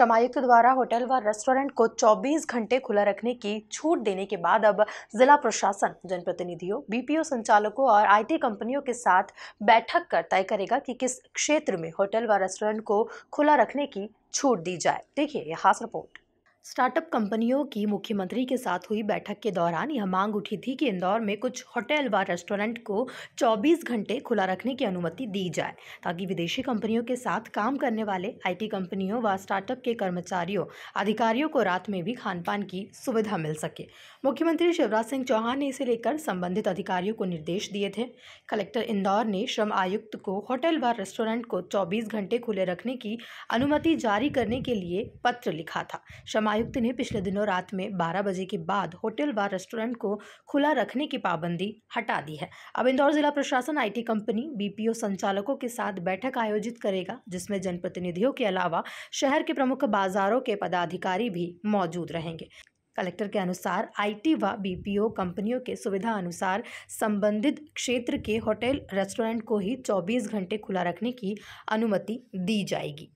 श्रमायुक्त द्वारा होटल व रेस्टोरेंट को 24 घंटे खुला रखने की छूट देने के बाद अब जिला प्रशासन, जनप्रतिनिधियों, बीपीओ संचालकों और आईटी कंपनियों के साथ बैठक कर तय करेगा कि किस क्षेत्र में होटल व रेस्टोरेंट को खुला रखने की छूट दी जाए। देखिए यह खास रिपोर्ट। स्टार्टअप कंपनियों की मुख्यमंत्री के साथ हुई बैठक के दौरान यह मांग उठी थी कि इंदौर में कुछ होटल व रेस्टोरेंट को 24 घंटे खुला रखने की अनुमति दी जाए, ताकि विदेशी कंपनियों के साथ काम करने वाले आईटी कंपनियों व स्टार्टअप के कर्मचारियों, अधिकारियों को रात में भी खान पान की सुविधा मिल सके। मुख्यमंत्री शिवराज सिंह चौहान ने इसे लेकर संबंधित अधिकारियों को निर्देश दिए थे। कलेक्टर इंदौर ने श्रम आयुक्त को होटल व रेस्टोरेंट को चौबीस घंटे खुले रखने की अनुमति जारी करने के लिए पत्र लिखा था। श्रम आयुक्त ने पिछले दिनों रात में 12 बजे के बाद होटल व रेस्टोरेंट को खुला रखने की पाबंदी हटा दी है। अब इंदौर जिला प्रशासन आईटी कंपनी बीपीओ संचालकों के साथ बैठक आयोजित करेगा, जिसमें जनप्रतिनिधियों के अलावा शहर के प्रमुख बाजारों के पदाधिकारी भी मौजूद रहेंगे। कलेक्टर के अनुसार आईटी व बीपीओ कंपनियों के सुविधा अनुसार संबंधित क्षेत्र के होटल, रेस्टोरेंट को ही 24 घंटे खुला रखने की अनुमति दी जाएगी।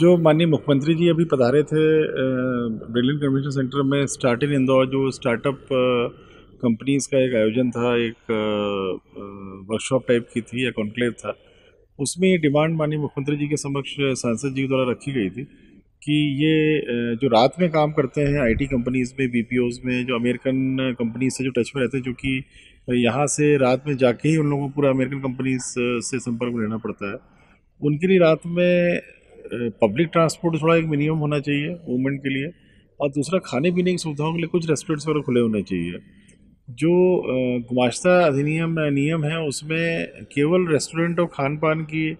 जो माननीय मुख्यमंत्री जी अभी पधारे थे ब्रिलियन कन्वेंशन सेंटर में स्टार्ट इन इंदौर जो स्टार्टअप कंपनीज़ का एक आयोजन था, एक वर्कशॉप टाइप की थी या कॉन्क्लेव था, उसमें ये डिमांड माननीय मुख्यमंत्री जी के समक्ष सांसद जी द्वारा रखी गई थी कि ये जो रात में काम करते हैं आईटी कंपनीज़ में बी में, जो अमेरिकन कंपनीज़ से जो टच में रहते हैं, जो कि यहाँ से रात में जाके ही उन लोगों को पूरा अमेरिकन कंपनीज़ से संपर्क में रहना पड़ता है, उनके लिए रात में पब्लिक ट्रांसपोर्ट थोड़ा एक मिनिमम होना चाहिए वूमेंट के लिए। और दूसरा, खाने पीने की सुविधाओं के लिए कुछ रेस्टोरेंट्स वगैरह खुले होने चाहिए। जो गुमाश्ता अधिनियम, नियम है, उसमें केवल रेस्टोरेंट और खान पान की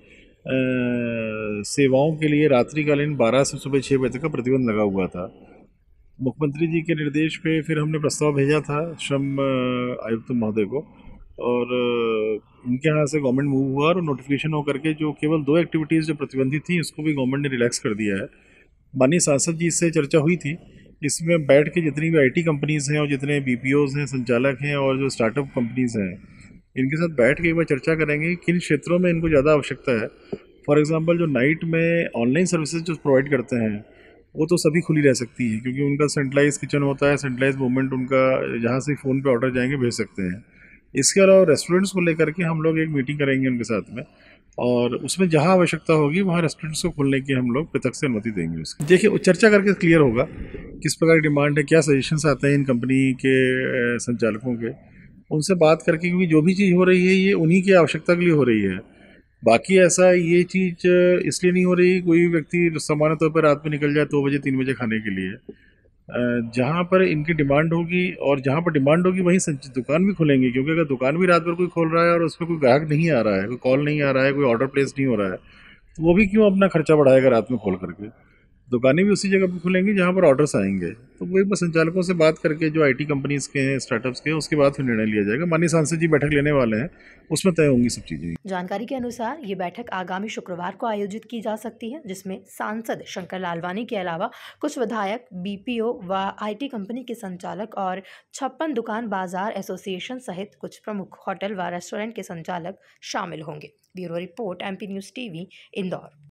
सेवाओं के लिए रात्रिकालीन 12 से सुबह छः बजे तक का प्रतिबंध लगा हुआ था। मुख्यमंत्री जी के निर्देश पे फिर हमने प्रस्ताव भेजा था श्रम आयुक्त महोदय को। और उनके यहाँ से गवर्नमेंट मूव हुआ और नोटिफिकेशन हो करके जो केवल दो एक्टिविटीज़ जो प्रतिबंधित थी, उसको भी गवर्नमेंट ने रिलैक्स कर दिया है। माननीय सांसद जी से चर्चा हुई थी, इसमें बैठ के जितनी भी आईटी कंपनीज़ हैं और जितने बी हैं, संचालक हैं और जो स्टार्टअप कंपनीज़ हैं, इनके साथ बैठ के एक बार चर्चा करेंगे किन क्षेत्रों में इनको ज़्यादा आवश्यकता है। फॉर एग्ज़ाम्पल जो नाइट में ऑनलाइन सर्विसेज़ जो प्रोवाइड करते हैं, वो तो सभी खुली रह सकती है, क्योंकि उनका सेंट्रलाइज किचन होता है सेंट्रलाइज मूवमेंट उनका, जहाँ से फ़ोन पे ऑर्डर जाएँगे, भेज सकते हैं। इसके अलावा रेस्टोरेंट्स को लेकर के हम लोग एक मीटिंग करेंगे उनके साथ में, और उसमें जहाँ आवश्यकता होगी, वहाँ रेस्टोरेंट्स को खोलने की हम लोग पृथक से अनुमति देंगे उसकी। देखिए चर्चा करके क्लियर होगा किस प्रकार की डिमांड है, क्या सजेशंस आते हैं इन कंपनी के संचालकों के। उनसे बात करके, क्योंकि जो भी चीज़ हो रही है, ये उन्हीं की आवश्यकता के लिए हो रही है। बाकी ऐसा ये चीज़ इसलिए नहीं हो रही, कोई व्यक्ति सामान्य तौर पर रात में निकल जाए दो तो बजे, तीन बजे खाने के लिए। जहाँ पर इनकी डिमांड होगी और जहाँ पर डिमांड होगी, वहीं दुकान भी खुलेंगे, क्योंकि अगर दुकान भी रात भर कोई खोल रहा है और उसमें कोई ग्राहक नहीं आ रहा है, कोई कॉल नहीं आ रहा है, कोई ऑर्डर प्लेस नहीं हो रहा है तो वो भी क्यों अपना खर्चा बढ़ाएगा रात में खोल करके? दुकानें भी उसी जगह पर खुलेंगी जहाँ पर ऑर्डर्स आएँगे। तो वही बस संचालकों से बात करके जो आईटी कंपनीज़ के हैं स्टार्टअप्स के हैं, उसके बाद फिर निर्णय लिया जाएगा। माननीय सांसद जी बैठक लेने वाले हैं, उसमें तय होंगी सब चीज़ें। जानकारी के अनुसार ये बैठक आगामी शुक्रवार को आयोजित की जा सकती है, जिसमें सांसद शंकर लालवानी के अलावा कुछ विधायक बीपीओ व आईटी कंपनी के संचालक और छप्पन दुकान बाज़ार एसोसिएशन सहित कुछ प्रमुख होटल व रेस्टोरेंट के संचालक शामिल होंगे। Bureau report MP news TV Indore.